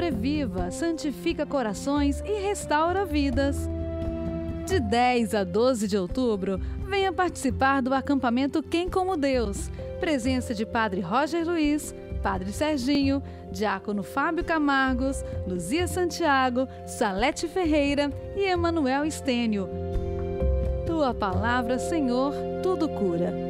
reviva, santifica corações e restaura vidas. De 10 a 12 de outubro, venha participar do acampamento Quem Como Deus. Presença de Padre Roger Luiz, Padre Serginho, Diácono Fábio Camargos, Luzia Santiago, Salete Ferreira e Emanuel Estênio. Tua palavra, Senhor, tudo cura.